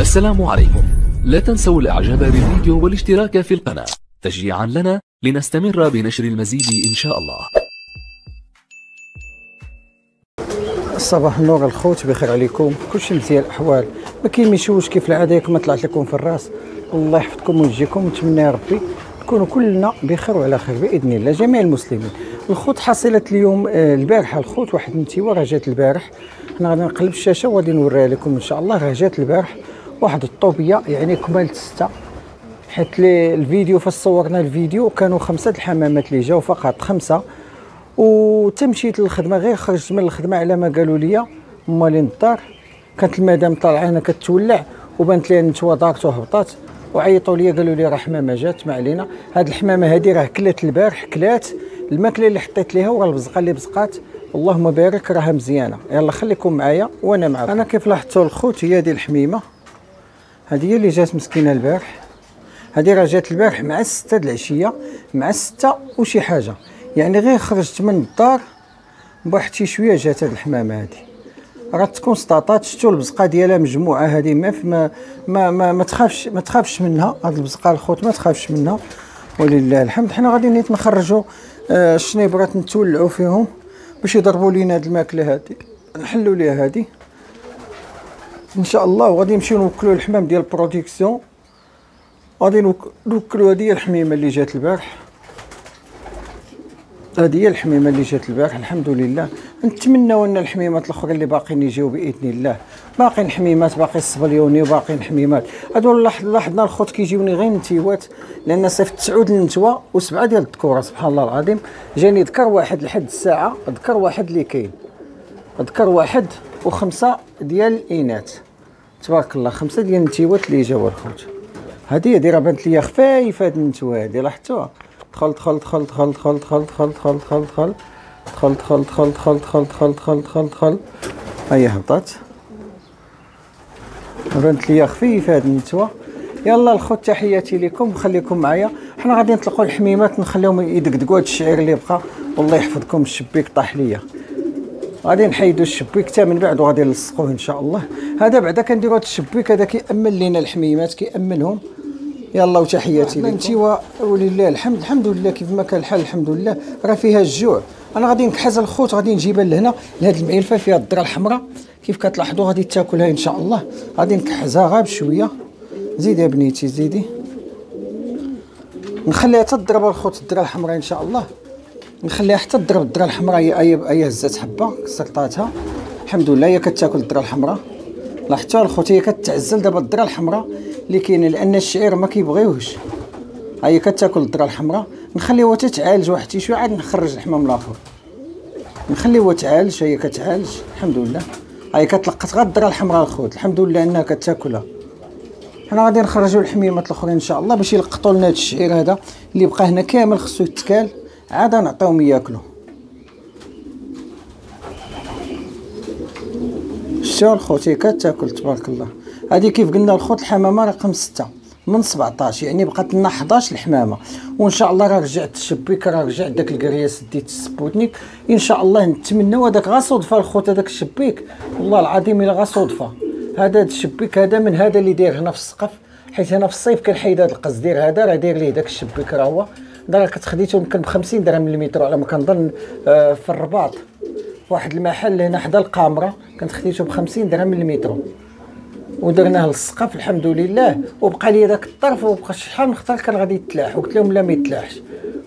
السلام عليكم. لا تنسوا الإعجاب بالفيديو والاشتراك في القناة. تشجيعا لنا لنستمر بنشر المزيد إن شاء الله. صباح النور الخوت بخير عليكم. كلشي مزيان الأحوال. ما كاين مشوش كيف العادة كما طلعت لكم في الرأس. الله يحفظكم ويجيكم نتمنى يا ربي نكونوا كلنا بخير وعلى خير بإذن الله جميع المسلمين. الخوت حصيله اليوم آه، البارحة. الخوت واحد النتيوه راه جات البارح. حنا غادي نقلب الشاشة وغادي نوريها لكم إن شاء الله. راه جات البارح. واحد الطوبية يعني كمال سته حيت الفيديو فاش صورنا الفيديو كانوا خمسة الحمامات اللي جاو فقط خمسة. وتمشيت للخدمه غير خرجت من الخدمة على ما قالوا لي مالين الدار كانت المدام طالعه كتولع وبانت لي النتوه دارت وهبطات وعيطوا لي قالوا لي راه حمامة جات ما علينا. هاد الحمامة هادي راه كلات البارح كلات الماكلة اللي حطيت ليها وراه البزقه اللي بزقات. اللهم بارك راها مزيانة. يلا خليكم معايا وأنا معكم. أنا كيف لاحظتوا الخوت هي دي الحميمة. هذه هي اللي جات مسكينة البارح. هذه راه جات البارح مع الستة د العشية مع الستة وشي حاجة. يعني غير خرجت من الدار بواحد شي شوية جات هاد الحمامة هادي. راه تكون سطاطات شفتوا البزقة ديالها مجموعة هذه ما ما ما ما, تخافش ما تخافش منها. هاد البزقة الخوت ما تخافش منها. ولله الحمد. حنا غادي نيت نخرجوا آه الشنيبرات نتولعوا فيهم باش يضربوا لينا هاد الماكلة هادي. نحلوا ليها هادي. ان شاء الله وغادي نمشيو نوكلوا الحمام ديال ال production غادي نوكلوا هذه الحميمة اللي جات البارح. هذه هي الحميمة اللي جات البارح الحمد لله نتمنوا أن الحميمات الاخرى اللي باقيين يجيو بإذن الله. باقيين حميمات باقي الصبليوني وباقيين حميمات. هذول لاحظنا الخوت كيجيوني غير نتيوات لأن صيفط تسعود النتوه وسبعة ديال الذكورة سبحان الله العظيم. جاني ذكر واحد لحد الساعة ذكر واحد اللي كاين. ذكر واحد وخمسه ديال الاناث تبارك الله خمسه ديال النتيوات اللي جاوا الخوت هذه هذه راه بانت ليا خفايفه هاد النتوه هذه لاحظتوها دخل دخل دخل دخل دخل دخل دخل دخل دخل دخل دخل دخل دخل دخل دخل دخل دخل دخل هيا هبطت بانت ليا خفيفه هاد النتوه يلا الخوت تحياتي لكم خليكم معايا حنا غادي نطلقوا الحميمات نخليهم يدقدقوا هاد الشعير اللي بقى والله يحفظكم الشبيك طاح ليا غادي نحيدوا الشبيك حتى من بعد وغادي نلصقوه إن شاء الله. هذا بعدا كنديروا هاد الشبيك هذا كيأمن لينا الحميمات كيأمنهم. يلا وتحياتي لكم. أنتوا ولله الحمد. الحمد لله كيف ما كان الحال الحمد لله. راه فيها الجوع. أنا غادي نكحز الخوت غادي نجيبها لهنا لهاد المعلفه فيها الذره الحمراء. كيف كتلاحظوا غادي تاكلها إن شاء الله. غادي نكحزها غير بشويه زيدي يا بنيتي زيدي. نخليها تضرب الخوت الذره الحمراء إن شاء الله. نخليها حتى تضرب الذره الحمراء. هي هي هزات حبة كسرطاتها الحمد لله هي كتاكل الذره الحمراء. لاحظتوا الخوت هي كتعزل دابا الذره الحمراء اللي كاينة لأن الشعير ما كيبغيوهش. هي كتاكل الذره الحمراء. نخليوها تتعالج واحد شوية عاد نخرج الحمام الآخر نخليوها تعالج هي كتعالج. الحمد لله هي كتلقط غير الذره الحمراء الخوت. الحمد لله إنها كتاكلها. حنا غادي نخرجوا الحميمات الأخرين إن شاء الله باش يلقطوا لنا هذا الشعير هذا اللي بقى هنا كامل خصو يتكال. عاد نعطيهم ياكلوا. شتو الخوت كتاكل تبارك الله. هذه كيف قلنا الخوت الحمامة رقم ستة من 17 يعني بقات لنا 11 الحمامة. وإن شاء الله راه رجعت الشبيك راه رجعت داك الكرياس ديت السبوتنيك إن شاء الله نتمنوا هذاك غا صدفة الخوت هذاك الشبيك. والله العظيم إلا غا صدفة. هذا الشبيك هذا من هذا اللي داير هنا في السقف حيت هنا في الصيف كنحيد هذا القصدير هذا راه داير ليه داك الشبيك راه هو. راه كتخديته يمكن ب 50 درهم للمتر على ما كنظن آه، في الرباط. واحد المحل هنا حدا القامره كنت خديته ب 50 درهم للمتر ودرناه للسقف الحمد لله. وبقى لي داك الطرف وبقى شحال نختار كان غادي يتلاح. وقلت لهم لا ما يتلاحش.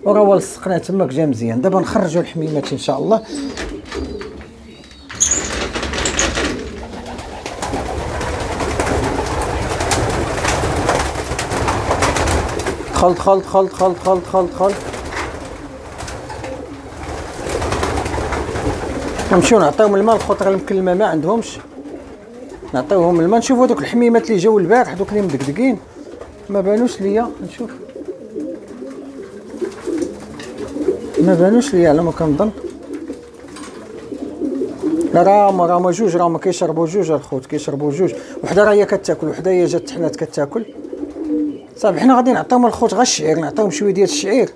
وراه لصقناه تماك جا مزيان. دابا نخرجوا الحميمات إن شاء الله. خلط خلط خلط خلط خلط خلط خلط. نمشيو نعطيهم الماء الخطره الماء ما عندهمش؟ نعطيوهم الماء نشوفوا دوك الحميمات اللي جاو البارح دوك اللي مدقدقين. ما بانوش ليا. نشوف. ما بانوش ليا على ما كنظن. لا راه راه جوج راه كيشربوا جوج الخوت كيشربوا جوج. وحدة راه هي كتاكل وحدة هي جات حنات كتاكل. صافي حنا غادي نعطيهم الخوت غير الشعير نعطيهم شوية ديال الشعير.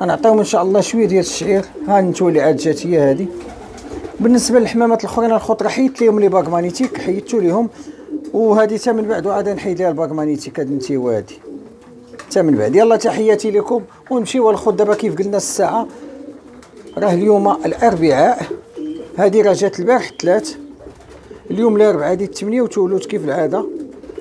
غنعطيهم إن شاء الله شوية ديال الشعير. ها نتولي عاد جات هي هذه بالنسبة للحمامات الأخرين الخوت راه حيدت لهم les bagues magnétiques حيدتو ليهم. وهذه حتى من بعد وعاد نحيد لها ال bague magnétique هاد النتيوه هادي. حتى من بعد. يلا تحياتي لكم. ونمشيو الخوت دابا كيف قلنا الساعة. راه اليوم الأربعاء. هذه راه جات البارح ثلاث اليوم الأربعاء هذه الثمانية وتولد كيف العادة؟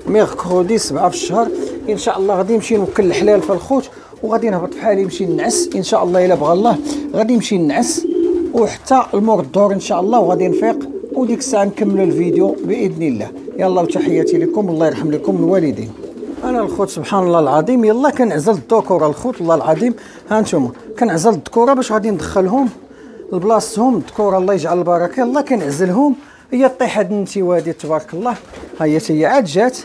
mercredi سبعة في الشهر. إن شاء الله غادي نمشي نوكل الحلال في الخوت وغادي نهبط في حالي نمشي نعس. إن شاء الله إلا بغى الله غادي نمشي نعس وحتى المور الظهر إن شاء الله وغادي نفيق. وديك الساعة نكملوا الفيديو بإذن الله. يلا وتحياتي لكم الله يرحم لكم الوالدين. أنا الخوت سبحان الله العظيم. يلا كنعزل الذكور الخوت الله العظيم. ها أنتم كنعزل الذكوره باش غادي ندخلهم لبلاصتهم. الذكوره الله يجعل البركة. يلا كنعزلهم. هي طيح هاد النتيوه هادي تبارك الله. ها هي عاد جات.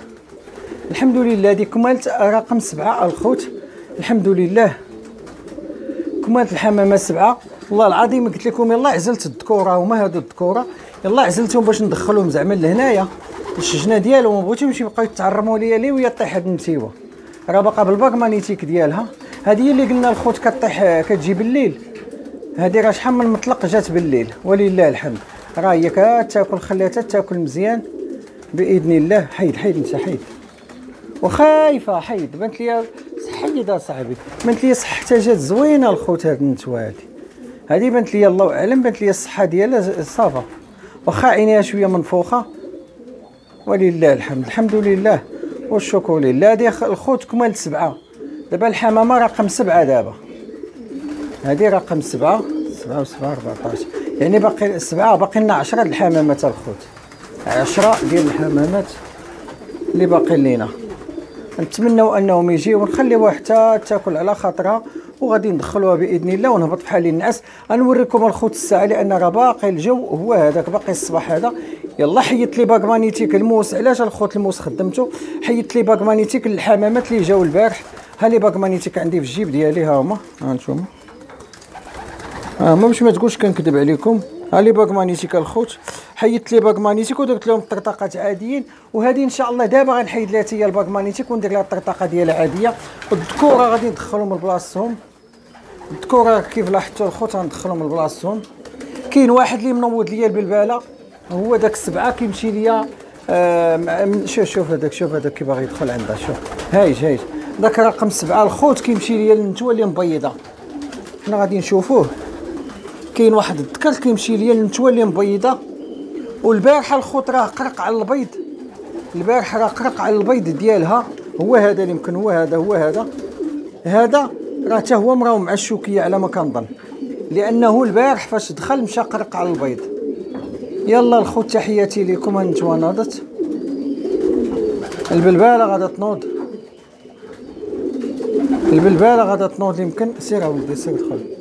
الحمد لله هذه كمالت رقم سبعة الخوت الحمد لله كمالت الحمامة سبعة والله العظيم قلت لكم يلا عزلت الذكورة هما هادو الذكورة يلا عزلتهم باش ندخلهم زعما لهنايا الشجنة ديالهم ما بغيتهمش يبقاو يتعرموا ليا ليه وهي طيح هاد النتيوة راه باقا بال bague magnétique ديالها هذه هي اللي قلنا الخوت كطيح كتجي بالليل هذه راه شحال من مطلق جات بالليل ولله الحمد راه هي كتاكل خليتها تاكل مزيان باذن الله حيد حيد انت حيد وخايفة. حيد بانت لي حيد صاحبي بانت لي صحتها جات زوينة الخوت هاد النتوه هادي هادي بانت لي الله أعلم بانت لي الصحة ديالها صافا. واخا عينيها شوية منفوخه ولله الحمد الحمد لله. والشكر لله. هادي الخوت كمال سبعة. دابا الحمامة رقم سبعة دابا. هادي رقم سبعة. سبعة وسبعة 14 يعني باقي سبعة باقي لنا 10 الحمامات الخوت. 10 ديال الحمامات اللي باقي لينا. نتمنوا أنهم يجيو ونخليوها حتى تاكل على خاطرها وغادي ندخلوها بإذن الله ونهبط بحال النعاس غنوريكم الخوت الساعة لأن راه باقي الجو هو هذاك باقي الصباح هذا. يلا حيدت les bagues magnétiques الموس. علاش الخوت الموس خدمته حيدت les bagues magnétiques للحمامات اللي جاو البارح. ها les bagues magnétiques عندي في الجيب ديالي ها هما ها أنتم ها هما باش ما تقولش كنكذب عليكم. ها les bagues magnétiques الخوت حيدت لي باك مانيتيك ودرت لهم طرطقات عاديين وهذه ان شاء الله دابا غنحيد لها هي ال bague magnétique وندير لها الطرطقه ديالها عاديه والذكوره غادي ندخلهم لبلاصتهم الذكوره كيف لاحظتوا الخوت غندخلهم لبلاصتهم كاين واحد اللي منوض ليا البلباله هو داك السبعه كيمشي ليا آه شوف شوف هذاك شوف هذاك كي باغي يدخل عندها شوف هايج هايج داك رقم سبعه الخوت كيمشي ليا النتوه اللي مبيضه حنا غادي نشوفوه كاين واحد الذكر كيمشي ليا النتوه اللي مبيضة والبارحة الخوت راه قرق على البيض. البارحة راه قرق على البيض ديالها. هو هذا اللي يمكن هو هذا هو هذا. هذا راه حتى هو مراو مع الشوكية على ما كنظن. لأنه البارح فاش دخل مشى قرق على البيض. يلا الخوت تحياتي لكم هانتوما ناضت البلبالة غادا تنوض. البلبالة غادا تنوض يمكن. سير اولدي سير دخل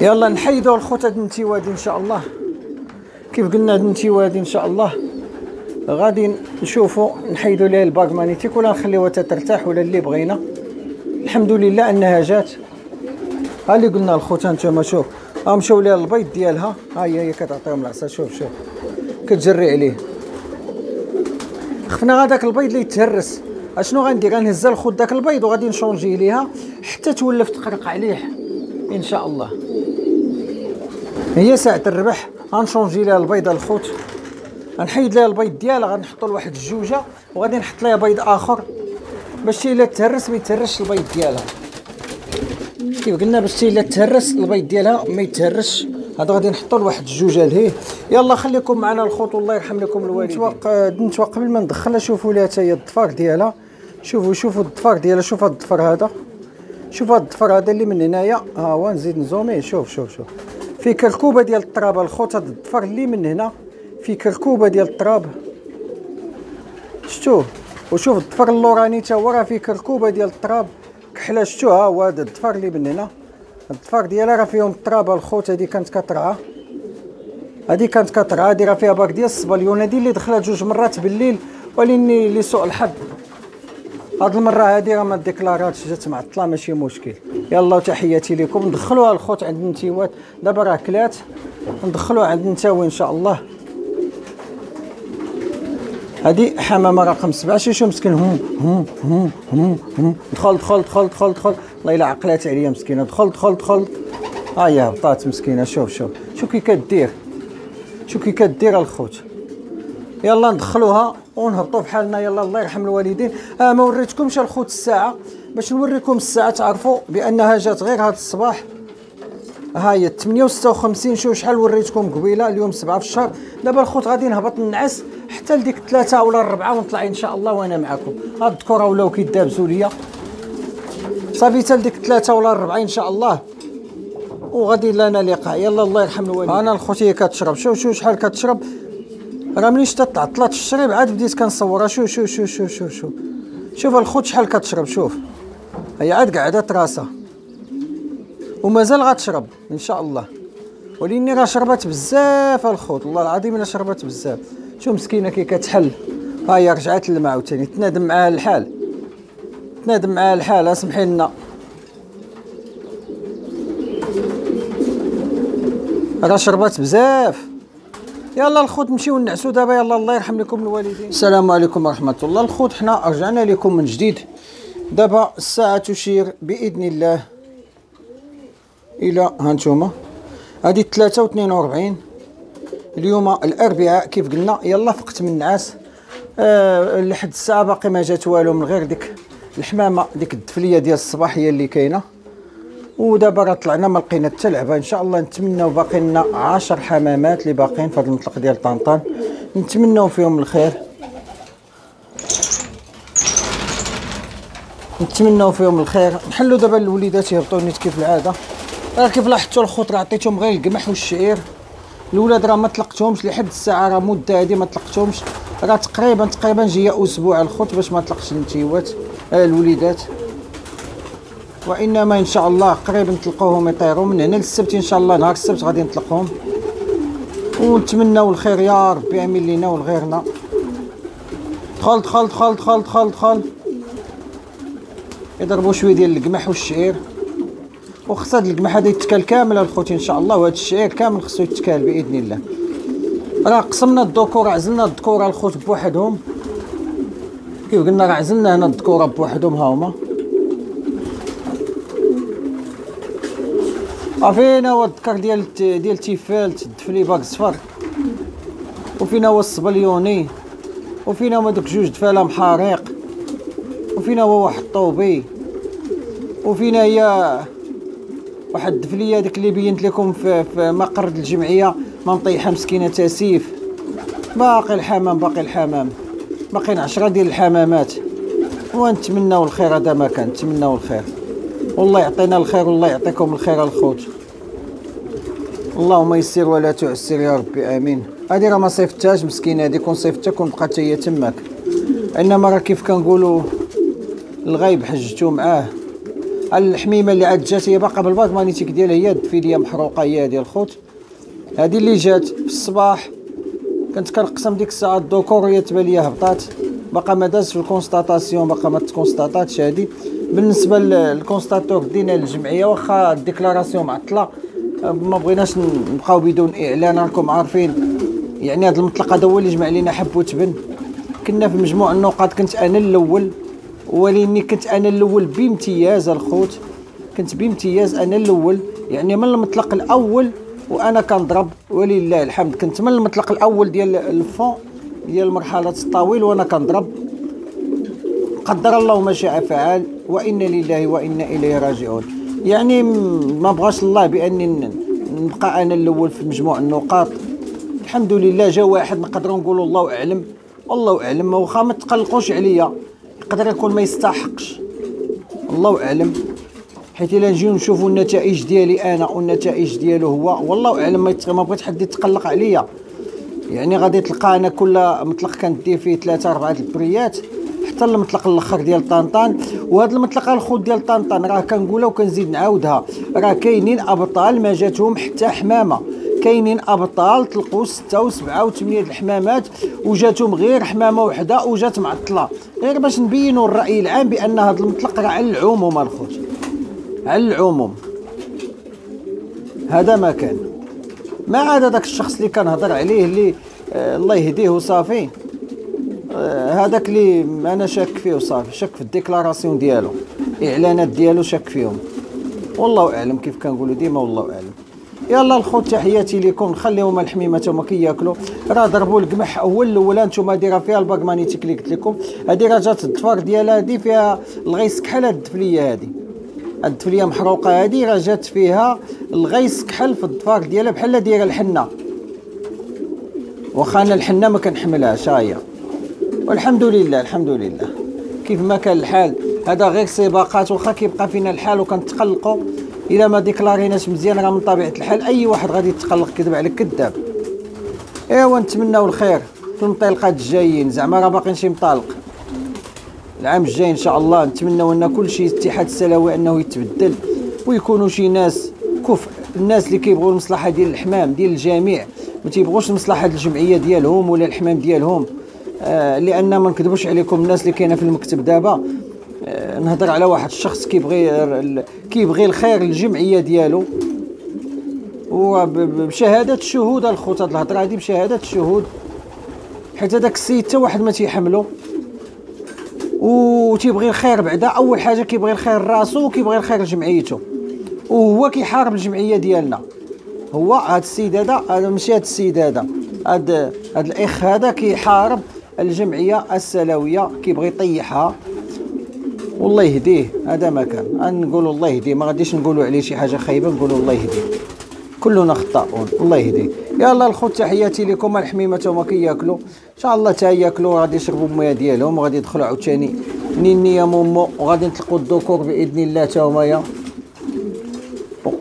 يلا نحيدو الخوت هاد النتيوه إن شاء الله. كيف قلنا هاد النتيوه إن شاء الله؟ غادي نشوفوا نحيدوا لها ال bague magnétique ولا نخليوها ترتاح ولا اللي بغينا. الحمد لله أنها جات. ها اللي قلنا الخوت انتما شوف. ها مشاو ليها البيض ديالها. ها هي هي كتعطيهم العصا شوف شوف. كتجري عليه. خفنا هذاك البيض اللي يتهرس. أشنو غندير؟ غنهز الخوت داك البيض وغادي نشونجي ليها حتى تولف تقرق عليه. إن شاء الله. هي ساعة الربح. غنشونجي ليها البيض الخوت. غنحيد ليها البيض ديالها. غنحطو لواحد الجوجة وغادي نحط ليها بيض آخر باش إلا تهرس ما يتهرسش البيض ديالها. كيف قلنا باش إلا تهرس البيض ديالها ما يتهرسش. هذا غادي نحطو لواحد الجوجة لهيه. يلا خليكم معنا الخوت والله يرحم لكم الوالدين. نتوقع قبل ما ندخلها شوفوا لها حتى هي الضفار ديالها. شوفوا شوفوا الضفار ديالها. شوف هذا الضفر هذا. شوف هذا الضفر هذا اللي من هنايا. ها هو نزيد نزوميه. شوف شوف شوف. في كركوبة ديال التراب الخوت هذا الضفر اللي من هنا في كركوبة ديال التراب. شتوه وشوف الضفر اللوراني تا هو راه فيه كركوبة ديال التراب. كحلة شتو ها هو هذا الضفر اللي من هنا. الضفار ديالها راه فيهم التراب الخوت هذه كانت كترعى. هذه كانت كترعى هذه راه فيها bague ديال الصبليون هذه اللي دخلت جوج مرات بالليل. ولكن لسوء الحظ. هاد المرة هادي راه ما ديكلاراتش جات معطلة ماشي مشكل. يلا وتحياتي لكم. ندخلوها الخوت عند النتيوات دابا راه كلات. ندخلوها عند نتاوي ان شاء الله. هادي حمامة رقم سبعة. شي شو مسكين؟ هم هم هم هم هم. دخل دخل دخل دخل دخل. الله إلا عقلات عليا مسكينة. دخل دخل دخل. ها هي هبطات مسكينة. شوف شوف. شوف كي كدير؟ شوف كي كدير الخوت؟ يلا ندخلوها ونهبطوا بحالنا. يلا الله يرحم الوالدين. آه ما وريتكمش الخوت الساعة. باش نوريكم الساعة تعرفوا بأنها جات غير هذا الصباح. ها هي 58 شوف شحال وريتكم قبيلة. اليوم 7 في الشهر. دابا الخوت غادي نهبط نعس حتى لديك ثلاثة ولا الربعة ونطلع إن شاء الله وأنا معكم. هاد الذكورة ولاو كيدابزوا ليا صافي حتى لديك ثلاثة ولا الربعة إن شاء الله. وغادي لنا لقاء. يلا الله يرحم الوالدين. أنا الخوت هي كتشرب. شوف شوف شحال كتشرب. راه ملي شتا تعطلات الشريب؟ عاد بديت كنصورها شوف شوف شوف شوف شوف شوف شوف الخوت شحال كتشرب شوف. هي عاد قاعدة راسها ومازال غتشرب إن شاء الله. وليني راه شربت بزاف الخوت. والله العظيم إلا شربت بزاف. شوف مسكينة كي كتحل. ها هي رجعت للماء عاوتاني. تنادم معاها الحال. تنادم معاها الحال. اسمحي لنا. راه شربت بزاف. يلا الخوت نمشيو نعسو دابا يلا الله يرحم لكم الوالدين. السلام عليكم ورحمة الله. الخوت حنا رجعنا لكم من جديد. دابا الساعة تشير بإذن الله إلى هانتوما هادي 3 و 42 اليوم الأربعاء كيف قلنا؟ يلا فقت من النعاس. آه لحد الساعة باقي ما جات والو من غير ديك الحمامة ديك الدفلية ديال الصباح هي اللي كاينة. ودابا راه طلعنا ما لقينا حتى لعبة. إن شاء الله نتمناو باقي لنا 10 حمامات اللي باقيين في هذا المطلق ديال طنطان. نتمناو فيهم الخير. نتمناو فيهم الخير. نحلوا دابا الوليدات يهبطوا نيت كيف العادة. راه كيف لاحظتوا الخوت راه عطيتهم غير القمح والشعير. الولاد راه ما طلقتهمش. لحد الساعة راه مدة هادي ما طلقتهمش. راه تقريبا تقريبا جاية أسبوع الخوت باش ما طلقش النتيوات آه الوليدات. وإنما إن شاء الله قريب نطلقوهم يطيروا من هنا للسبت إن شاء الله نهار السبت غادي نطلقهم ونتمناو الخير يا ربي آمين لينا ولغيرنا. دخل دخل دخل دخل دخل دخل. يضربوا شوية ديال القمح والشعير. وخص هاد القمح هذا يتكال كامل الخوتي إن شاء الله وهاد الشعير كامل خصو يتكال بإذن الله. راه قسمنا الذكور عزلنا الذكور الخوت بوحدهم. كيف قلنا راه عزلنا هنا الذكور بوحدهم ها هما. فينا هو الذكر ديال ديال تيفالت الدفلي bague صفر وفينا هو الصبليوني. وفينا هما دوك جوج دفالة محاريق وفينا هو واحد الطوبي وفينا هي واحد الدفليه ديك اللي بينت لكم في, في مقر الجمعية ما مطيحة مسكينة تاسيف باقي الحمام باقي الحمام. باقيين عشرة ديال الحمامات. ونتمناو الخير هذا ما كان. نتمناو الخير. والله يعطينا الخير والله يعطيكم الخير الخوت اللهم يسر ولا تعسر يا ربي آمين. هادي راه ما صيفتهاش مسكينة هادي كون صيفتها كون بقات هي تماك. إنما راه كيف كنقولوا الغيب حجتو معاه. الحميمة اللي عاد جات هي باقا بال bague magnétique ديالها هي الدفيليه محروقة هي ديال الخوت. هادي اللي جات في الصباح كنت كنقسم ديك الساعة الذكور هي تبان ليا هبطات. باقا ما دازش في ال constatation باقا ما تكونستاتاتش هادي. بالنسبة لل constateur دينا للجمعيه واخا ال déclaration معطلة. ما بغيناش نبقاو بدون إعلان راكم عارفين. يعني هذا المطلق هذا هو اللي جمع لينا حب وتبن. كنا في مجموع النقاط كنت أنا الأول. ولاني كنت أنا الأول بامتياز الخوت. كنت بامتياز أنا الأول. يعني من المطلق الأول وأنا كنضرب. ولله الحمد كنت من المطلق الأول ديال الفون. ديال مرحله الطويل وأنا كنضرب. قدر الله ما شاء فعل وأنا لله وأنا إليه راجعون. يعني ما بغاش الله بأني نبقى أنا الأول في مجموع النقاط. الحمد لله جا واحد نقدروا نقولوا الله أعلم. الله أعلم واخا ما تقلقوش عليا. يقدر يكون ما يستحقش. الله أعلم. حيت إلا نجيو نشوفوا النتائج ديالي أنا والنتائج ديالو هو. والله أعلم ما بغيت حد يتقلق عليا. يعني غادي تلقى أنا كل مطلق كندير فيه ثلاثة أربعة البريات حتى المطلق الأخر ديال طنطان. وهذا المطلق الخوت ديال طنطان راه كنقولها وكنزيد نعاودها. راه كاينين أبطال ما جاتهم حتى حمامة. كاينين أبطال تلقوا ستة وسبعة وثمانية الحمامات وجاتهم غير حمامة وحدة وجات معطلة. غير باش نبينوا الرأي العام بأن هذا المطلق راه على العموم الخوت. على العموم. هذا ما كان. ما عاد هذاك الشخص اللي كنهضر عليه اللي آه الله يهديه وصافي. آه هذاك اللي أنا شاك فيه وصافي شاك في ال déclaration ديالو. إعلانات ديالو شاك فيهم. والله أعلم كيف كنقولوا ديما والله أعلم. يلا الخوت تحياتي لكم. خليهم الحميمة هما كياكلوا. راه ضربوا القمح أول الأولى نتوما دايرة فيها ال bague magnétique اللي قلت لكم. هذه راه جات الضفار ديالها هذه فيها الغيس كحل الدفلية هذه الدفليه محروقه هذه راه جات فيها الغيس كحل في الضفار ديالها بحال دايرة الحنة. واخا أنا الحنة ما كنحملهاش هاهي والحمد لله الحمد لله. كيف ما كان الحال هذا غير سباقات واخا كيبقى فينا الحال وكنتقلقوا. إلا ما ديكلاريناش مزيان راه من طبيعة الحال أي واحد غادي يتقلق كذب عليك كذاب. ايوا نتمناو الخير. في المطلقات الجايين زعما راه باقي شي مطالق. العام الجاي إن شاء الله نتمناو أن كل شيء الاتحاد السلوي أنه يتبدل ويكونوا شي ناس كفء. الناس اللي كيبغوا المصلحة ديال الحمام ديال الجميع ما تيبغوش المصلحة ديال الجمعية ديالهم ولا الحمام ديالهم. آه لأن ما نكذبوش عليكم الناس اللي كاينة في المكتب دابا آه نهضر على واحد الشخص كيبغي كيبغي الخير للجمعية ديالو. وبشهاده الشهود الخوت هاد الهضرة هادي بشهادة الشهود. حيت هذاك السيد حتى واحد ما تيحملو. وتيبغي الخير بعدا. أول حاجة كيبغي الخير راسو وكيبغي الخير لجمعيته وهو كيحارب الجمعية ديالنا. هو هذا السيد هذا هذا ماشي هذا السيد هذا. هذا هذا الإخ هذا كيحارب الجمعية السلوية كيبغي يطيحها. والله يهديه. هذا ما كان. نقولوا الله يهديه. ما غاديش نقولوا عليه شي حاجة خايبة نقولوا الله يهديه. كلنا خطاؤون. الله يهديه. يلا الخوت تحياتي لكم. الحميمة هما كياكلوا إن شاء الله تا ياكلوا غادي يشربوا المياه ديالهم وغادي يدخلوا عاوتاني. نيني يا مومو وغادي نطلقوا الذكور بإذن الله تا هما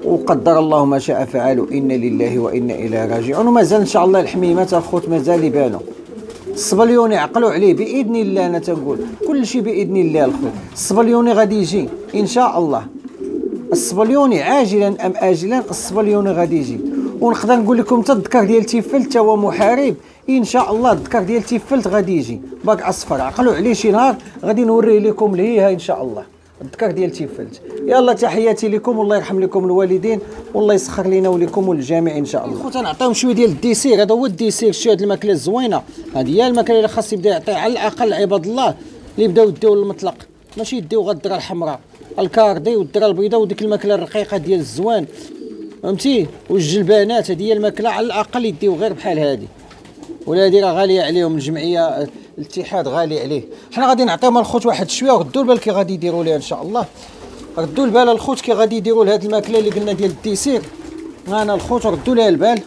وقدر الله ما شاء فعل إنا لله وإنا إليه راجعون. ومازال إن شاء الله الحميمة الخوت مازال يبانوا. الصبليوني عقلوا عليه بإذن الله أنا تنقول. كل شيء بإذن الله الخوت. الصبليوني غادي يجي إن شاء الله. الصبليوني عاجلا أم اجلا الصبليوني غادي يجي. ونقدر نقول لكم حتى الذكر ديال تيفلت هو محارب. إن شاء الله الذكر ديال تيفلت غادي يجي. bague أصفر عقلوا عليه شي نهار غادي نوريه لكم لهيها إن شاء الله. الذكر ديال تيفلت يلا تحياتي لكم والله يرحم لكم الوالدين والله يسخر لينا ولكم وللجميع إن شاء الله. خوت نعطيهم شوية ديال ال dessert. هذا هو ال dessert شتي هذه الماكلة الزوينة. هذه هي الماكلة اللي خاص يبدأ يعطي على الأقل عباد الله. اللي بداو يديو المطلق ماشي يديو غير الدره الحمراء. الكاردي والدرة البيضاء وديك الماكلة الرقيقة ديال الزوان فهمتي؟ والجلبانات هذه هي الماكلة على الأقل يديو غير بحال هذه ولا هذه راه غالية عليهم الجمعية الاتحاد غالي عليه. حنا غادي نعطيهم الخوت واحد شوية وردوا البال كي غادي يديروا ليها إن شاء الله. ردوا البال الخوت كي غادي يديروا لهاد الماكلة اللي قلنا ديال ال dessert أنا الخوت ردوا لها البال.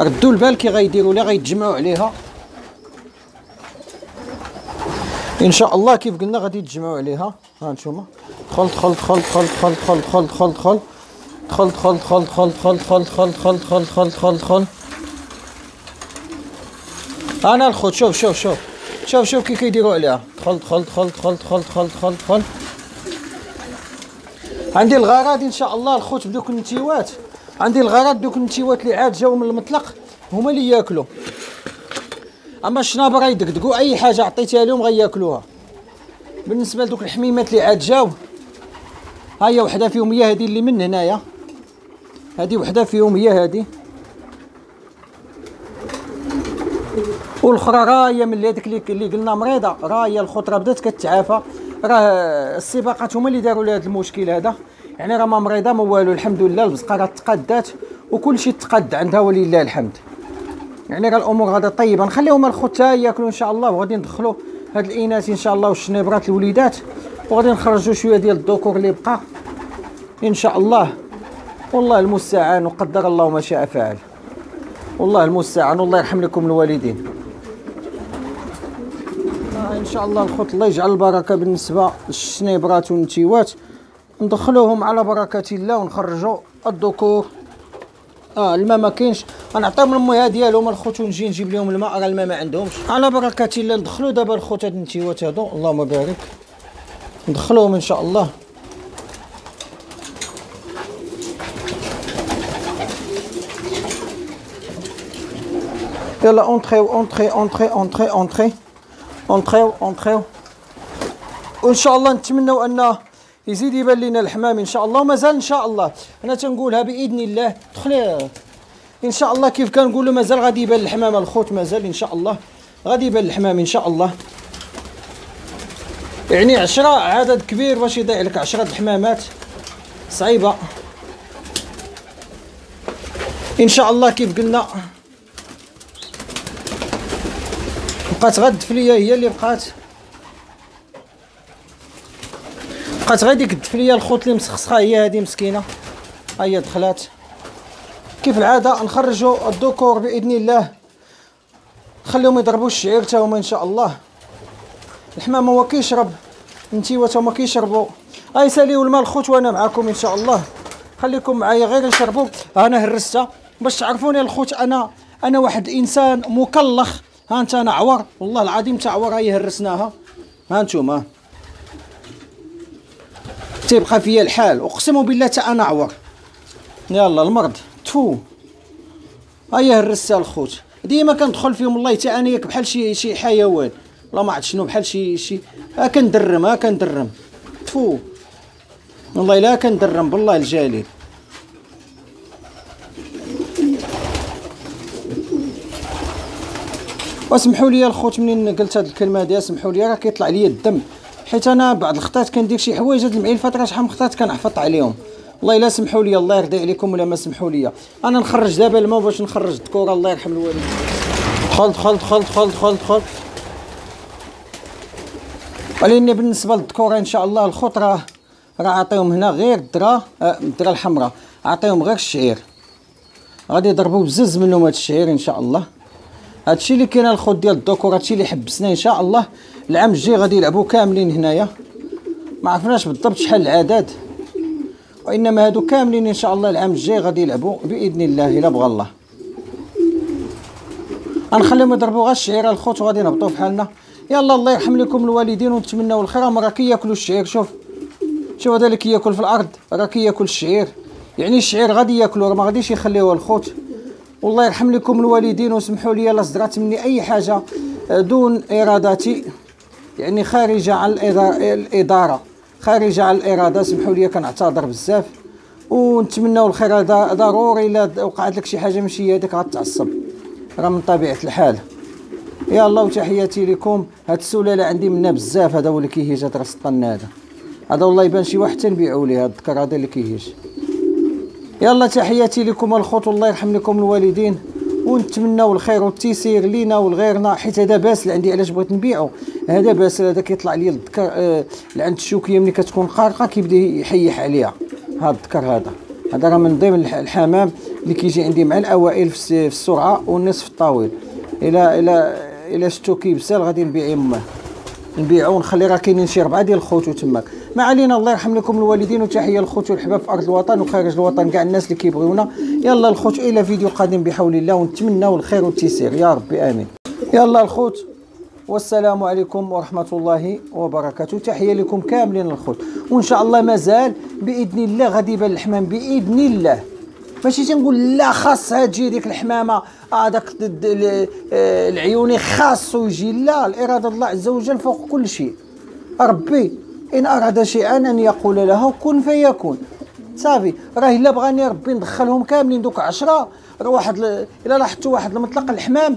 ردوا البال كي غيديروا لها غيتجمعوا عليها. إن شاء الله كيف قلنا غادي يتجمعوا عليها. ها نتوما. دخل دخل دخل دخل دخل دخل دخل دخل دخل دخل دخل دخل دخل دخل دخل دخل دخل دخل دخل أنا الخوت شوف شوف شوف شوف شوف كي كيديروا عليها دخل دخل دخل دخل دخل دخل دخل دخل عندي الغرض ان شاء الله الخوت بدوك النتيوات عندي الغرض دوك النتيوات اللي عاد جاو من المطلق هما اللي ياكلوا اما الشنابره يدقدقوا اي حاجة عطيتها لهم غياكلوها بالنسبة لدوك الحميمات اللي عاد جاو ها هي وحدة فيهم هي هذه اللي من هنايا. هذه وحدة فيهم هي هذه. والأخرى راهي من هذيك اللي, اللي قلنا مريضة. راهي الخطرة بدات كتعافى. راه السباقات هما اللي داروا لهذا المشكل هذا. يعني راه ما مريضة ما والو الحمد لله. البزقه راه تقادات وكل شيء تقاد عندها ولله الحمد. يعني راه الأمور غادا طيبة. نخليهم الخوت يأكلوا إن شاء الله وغادي ندخلوا هاد الإناث إن شاء الله والشنيبرات الوليدات. وغادي نخرجوا شوية ديال الذكور اللي بقى إن شاء الله. والله المستعان وقدر الله ما شاء فعل. والله المستعان والله يرحم لكم الوالدين. إن شاء الله الخوت الله يجعل البركة بالنسبة للشنيبرات والنتيوات ندخلوهم على بركة الله ونخرجوا الذكور آه الماء ما كاينش. غنعطيهم المياه ديالهم. الخوت ونجي نجيب لهم الماء. راه الماء ما عندهمش. على بركة الله ندخلوا دابا الخوت هاد النتيوات هادو. اللهم بارك. ندخلوهم إن شاء الله. يلا اونتريو اونتري اونتري اونتري اونتري اونتريو اونتريو وإن شاء الله نتمنوا أن يزيد يبان لنا الحمام إن شاء الله ومازال إن شاء الله. أنا تنقولها بإذن الله. دخلي. إن شاء الله كيف كنقولوا مازال غادي يبان الحمام الخوت مازال إن شاء الله. غادي يبان الحمام إن شاء الله. يعني عشرة عدد كبير باش يضيع لك عشرة الحمامات؟ صعيبة. إن شاء الله كيف قلنا. بقات غاد الدفليه هي اللي بقات. بقات غير ديك الدفليه الخوت اللي مسخسخة هي هذه مسكينة. ها هي دخلات. كيف العادة؟ نخرجوا الذكور بإذن الله. خليهم يضربوا الشعير تا هما إن شاء الله. الحمام هو كيشرب. النتيوات هما كيشربوا. أي ساليو الماء الخوت وأنا معاكم إن شاء الله. خليكم معايا غير نشربوا. أنا هرستها باش تعرفوني الخوت أنا. أنا واحد الانسان مكلخ. ها أنت أنا عور والله العظيم تعور هي هرسناها. ها أنتم تيبقى فيا الحال. أقسم بالله تا أنا عور يلا المرض. تفو. هيا هرستها الخوت. ديما كندخل فيهم الله أنا ياك بحال شي شي حيوان. والله ما عرفت شنو بحال شي شي ها كندرم ها كندرم. تفو. والله لا كندرم بالله الجليل. واسمحوا لي الخوت منين قلت هاد الكلمة هادي؟ اسمحوا لي راه كيطلع لي الدم. حيت أنا بعض الخطات كندير شي حوايج هاد المعلفات راه شحال من خطات كنحفظ عليهم. والله الا سمحوا لي الله يرضي عليكم ولا ما سمحوا لي. أنا نخرج دابا الماء باش نخرج الذكورة الله يرحم الوالدين. دخل دخل دخل دخل دخل دخل. ولكن بالنسبة للذكورة إن شاء الله الخوت راه عطيهم هنا غير الدرا آه، الدرا الحمراء عطيهم غير الشعير. غادي يضربوا بزز منهم هاد الشعير إن شاء الله. هادشي اللي كاين الخوت ديال الذكور هادشي اللي حبسنا إن شاء الله. العام الجاي غادي يلعبوا كاملين هنايا. ما عرفناش بالضبط شحال العدد. وإنما هادو كاملين إن شاء الله العام الجاي غادي يلعبوا بإذن الله إلا بغى الله. غنخليهم يضربوا غير الشعير الخوت وغادي نهبطوا في حالنا. يلا الله يرحم لكم الوالدين ونتمناو الخير. هما راه كياكلوا الشعير شوف شوف هذا اللي كياكل في الأرض. راه كياكل الشعير يعني الشعير غادي ياكلوا راه ما غاديش يخليوه الخوت. والله يرحم لكم الوالدين وسمحوا لي لا صدرات مني أي حاجة آه، دون إرادتي. يعني خارجه عن الإدارة. خارجه عن الإرادة. سمحوا لي كنعتذر بزاف. ونتمنوا الخير. هذا ضروري إلا وقعت لك شي حاجة ماشي هذيك غتعصب. راه من طبيعة الحال. يا الله وتحياتي لكم. هاد السلالة عندي منها بزاف هذا هو اللي كيهيج هاد رأس الطن هذا. هذا والله يبان شي واحد تنبيعوا ليه هاد الذكر هذا اللي كيهيج. يلا تحياتي لكم الخوت الله يرحم لكم الوالدين. ونتمناو الخير والتيسير لينا ولغيرنا حيت هذا base اللي عندي علاش بغيت نبيعو. هذا base هذا كيطلع لي الذكر آه اللي عند الشوكية ملي كتكون قارقة كيبدا يحيح عليها. هذا الذكر هذا. هذا راه من ضمن الحمام اللي كيجي عندي مع الأوائل في السرعة والنصف الطويل. إلى إلى إلى شتو كيبسال غادي نبيع يماه نبيعو ونخلي راه كاينين شي ربعة ديال الخوت تماك ما علينا الله يرحم لكم الوالدين وتحية للخوت والحباب في أرض الوطن وخارج الوطن كاع الناس اللي كيبغيونا. يلا الخوت إلى فيديو قادم بحول الله ونتمناو الخير والتيسير. يا ربي آمين. يلا الخوت والسلام عليكم ورحمة الله وبركاته. تحية لكم كاملين الخوت. وإن شاء الله مازال بإذن الله غادي يبان الحمام بإذن الله. ماشي تنقول لا خاصها تجي ديك الحمامة هذاك آه العيوني خاصو يجي لا الإرادة الله عز وجل فوق كل شيء. ربي إن أراد شيئا أن يقول له كن فيكون. صافي راه الا بغاني ربي ندخلهم كاملين. دوك عشرة راه واحد. إلا لاحظتوا واحد المطلق الحمام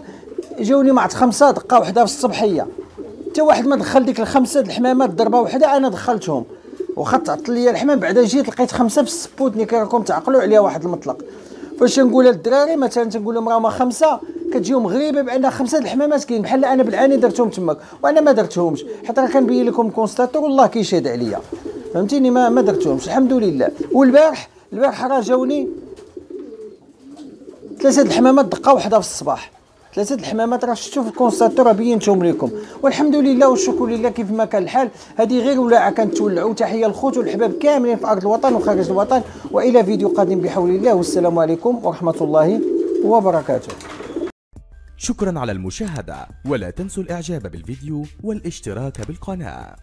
جاوني مع خمسة دقة وحدة في الصبحية. حتى واحد ما دخل ديك الخمسة الحمامات ضربة وحدة أنا دخلتهم. واخا تعطل لي الحمام بعدا جيت لقيت خمسة في السبوتنيك راكم تعقلوا عليها واحد المطلق. فاش نقولها للدراري مثلا تنقول لهم راهما خمسة كتجيهم غريبة بأن خمسة الحمامات كاين. بحال أنا بالعاني درتهم تماك وأنا ما درتهمش. حتى راه كنبين لكم constateur والله كيشهد عليا. فهمتيني؟ ما ما درتهمش. الحمد لله. والبارح البارح راه جاوني ثلاثة الحمامات دقة واحدة في الصباح. ثلاثة الحمامات راه شفتوا في الكونستاتور بينتهم لكم والحمد لله والشكر لله كيف ما كان الحال. هذه غير ولاعة كنتولعوا تحية الخوت والحباب كاملين في أرض الوطن وخارج الوطن. وإلى فيديو قادم بحول الله والسلام عليكم ورحمة الله وبركاته. شكرا على المشاهدة ولا تنسوا الإعجاب بالفيديو والاشتراك بالقناة.